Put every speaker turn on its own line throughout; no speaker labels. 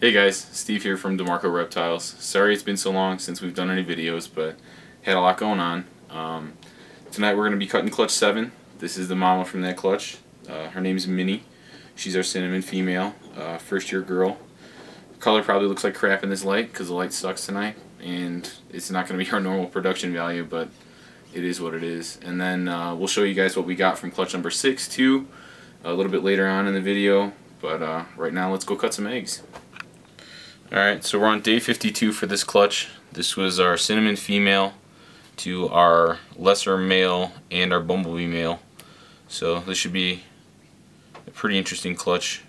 Hey guys, Steve here from DeMarco Reptiles. Sorry it's been so long since we've done any videos, but had a lot going on. Um, tonight we're going to be cutting clutch 7. This is the mama from that clutch. Uh, her name is Minnie. She's our cinnamon female, uh, first year girl. Color probably looks like crap in this light because the light sucks tonight and it's not going to be our normal production value, but it is what it is. And then uh, we'll show you guys what we got from clutch number 6 too a little bit later on in the video. But uh, right now let's go cut some eggs. Alright, so we're on day 52 for this clutch. This was our cinnamon female to our lesser male and our bumblebee male. So this should be a pretty interesting clutch.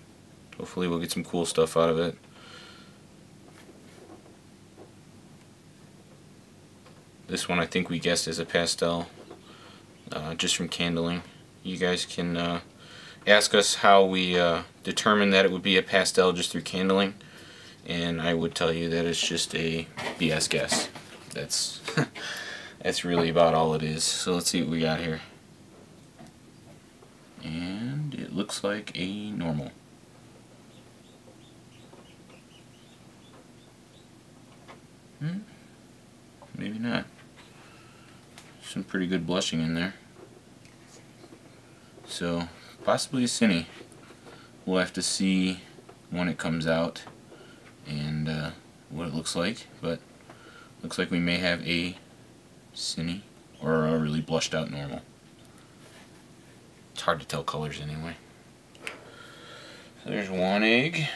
Hopefully we'll get some cool stuff out of it. This one I think we guessed as a pastel, uh, just from candling. You guys can uh, ask us how we uh, determined that it would be a pastel just through candling, and I would tell you that it's just a BS guess. That's that's really about all it is. So let's see what we got here. And it looks like a normal. Hmm? Maybe not some pretty good blushing in there. So possibly a cine. We'll have to see when it comes out and uh, what it looks like. But looks like we may have a cine or a really blushed out normal. It's hard to tell colors anyway. So there's one egg.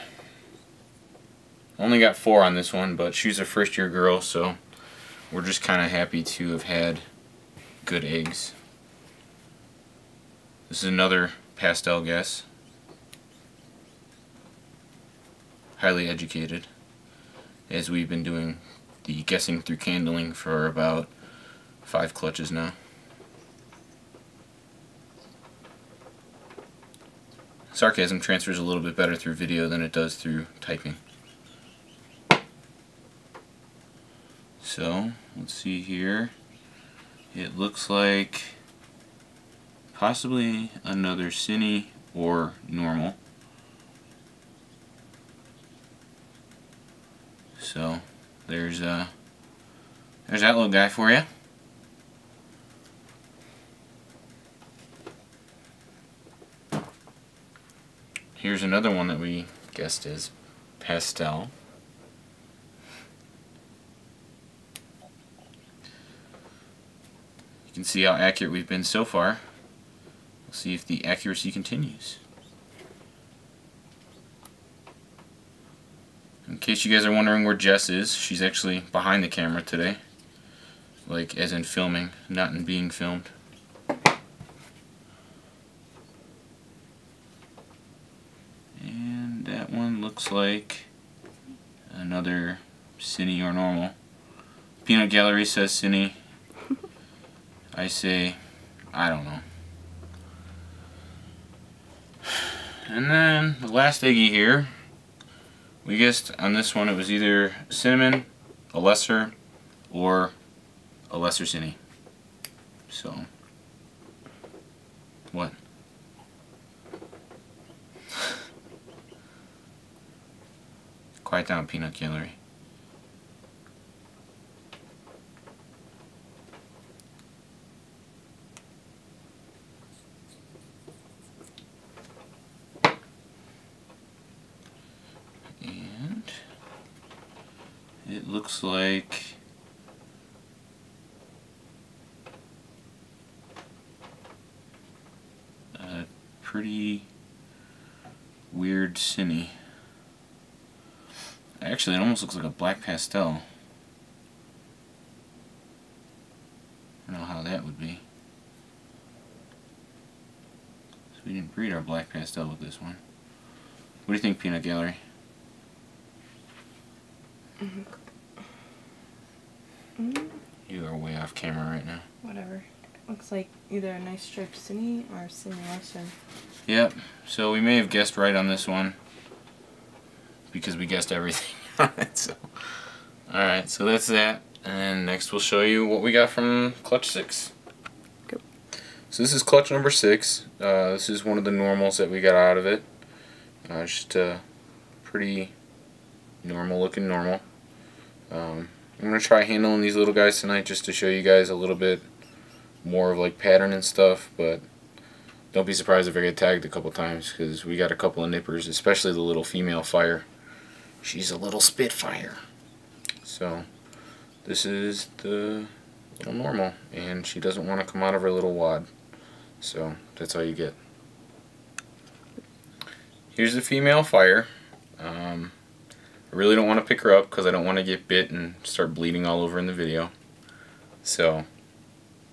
Only got four on this one, but she's a first year girl, so we're just kind of happy to have had good eggs. This is another pastel guess. Highly educated, as we've been doing the guessing through candling for about five clutches now. Sarcasm transfers a little bit better through video than it does through typing. So, let's see here. It looks like possibly another cine or normal. So there's uh there's that little guy for you. Here's another one that we guessed is pastel. You can see how accurate we've been so far. We'll see if the accuracy continues. In case you guys are wondering where Jess is, she's actually behind the camera today. Like, as in filming, not in being filmed. And that one looks like another cine or normal. Peanut Gallery says cine. I say, I don't know. And then the last Iggy here, we guessed on this one it was either cinnamon, a lesser, or a lesser cine. So, what? Quiet down, peanut gallery. It looks like a pretty weird cine. Actually, it almost looks like a black pastel. I don't know how that would be. So we didn't breed our black pastel with this one. What do you think, Peanut Gallery? Mm -hmm. You are way off camera right now.
Whatever. Looks like either a nice striped cine or cine western.
Yep. So we may have guessed right on this one because we guessed everything on it. So, all right. So that's that. And next we'll show you what we got from clutch six. Go. So this is clutch number six. Uh, this is one of the normals that we got out of it. Uh, just a pretty normal looking normal. Um, I'm going to try handling these little guys tonight just to show you guys a little bit more of like pattern and stuff, but don't be surprised if I get tagged a couple times because we got a couple of nippers, especially the little female fire. She's a little spitfire. So this is the little normal and she doesn't want to come out of her little wad. So that's all you get. Here's the female fire. I really don't want to pick her up because I don't want to get bit and start bleeding all over in the video. So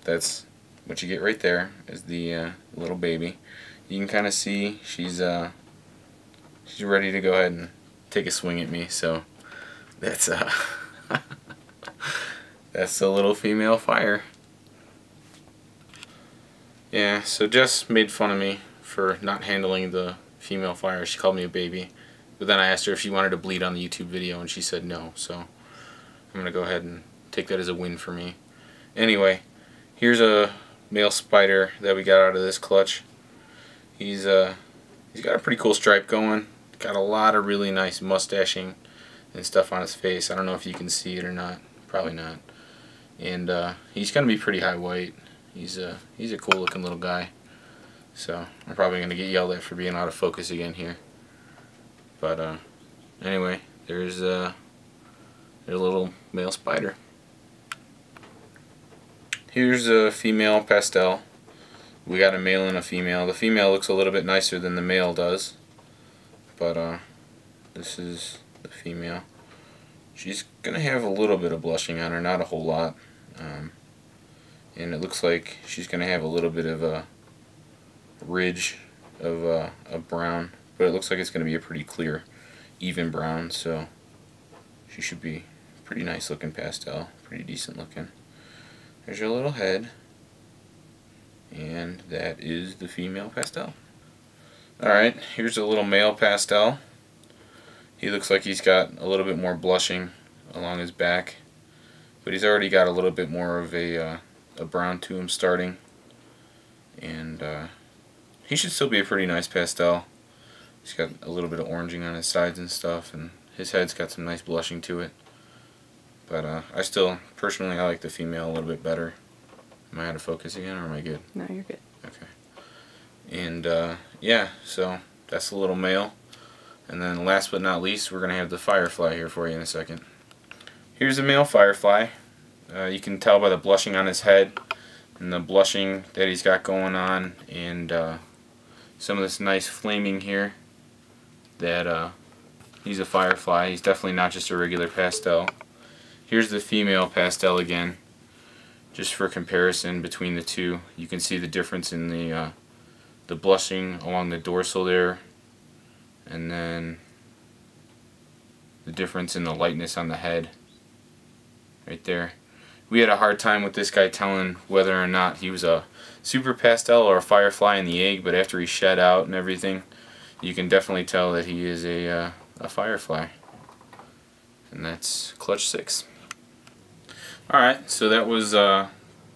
that's what you get right there is the uh, little baby. You can kind of see she's uh, she's ready to go ahead and take a swing at me. So that's uh, that's the little female fire. Yeah, so Jess made fun of me for not handling the female fire. She called me a baby. But then I asked her if she wanted to bleed on the YouTube video and she said no. So I'm going to go ahead and take that as a win for me. Anyway, here's a male spider that we got out of this clutch. He's uh he's got a pretty cool stripe going. Got a lot of really nice mustaching and stuff on his face. I don't know if you can see it or not. Probably not. And uh, he's going to be pretty high weight. He's a he's a cool looking little guy. So I'm probably going to get yelled at for being out of focus again here. But uh, anyway, there's, uh, there's a little male spider. Here's a female pastel. We got a male and a female. The female looks a little bit nicer than the male does. But uh, this is the female. She's going to have a little bit of blushing on her, not a whole lot. Um, and it looks like she's going to have a little bit of a ridge of, uh, of brown but it looks like it's going to be a pretty clear even brown so she should be pretty nice looking pastel pretty decent looking. There's your little head and that is the female pastel. Alright here's a little male pastel. He looks like he's got a little bit more blushing along his back but he's already got a little bit more of a, uh, a brown to him starting and uh, he should still be a pretty nice pastel. He's got a little bit of oranging on his sides and stuff, and his head's got some nice blushing to it. But uh, I still, personally, I like the female a little bit better. Am I out of focus again, or am I good?
No, you're good.
Okay. And uh, yeah, so that's the little male. And then last but not least, we're going to have the firefly here for you in a second. Here's the male firefly. Uh, you can tell by the blushing on his head and the blushing that he's got going on and uh, some of this nice flaming here that uh, he's a firefly. He's definitely not just a regular pastel. Here's the female pastel again just for comparison between the two. You can see the difference in the uh, the blushing along the dorsal there and then the difference in the lightness on the head right there we had a hard time with this guy telling whether or not he was a super pastel or a firefly in the egg, but after he shed out and everything, you can definitely tell that he is a, uh, a firefly. And that's clutch 6. Alright, so that was uh,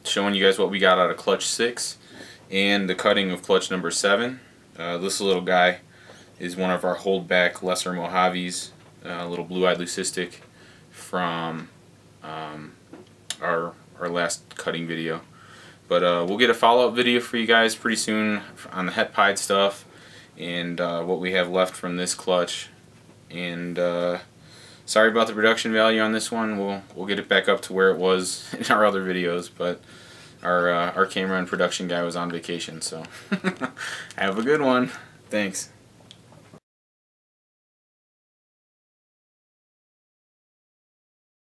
showing you guys what we got out of clutch 6 and the cutting of clutch number 7. Uh, this little guy is one of our holdback lesser Mojaves, uh, little blue-eyed leucistic from um, our our last cutting video. But uh, we'll get a follow-up video for you guys pretty soon on the het pied stuff and uh, what we have left from this clutch. And uh, sorry about the production value on this one. We'll we'll get it back up to where it was in our other videos, but our uh, our camera and production guy was on vacation, so have a good one. Thanks.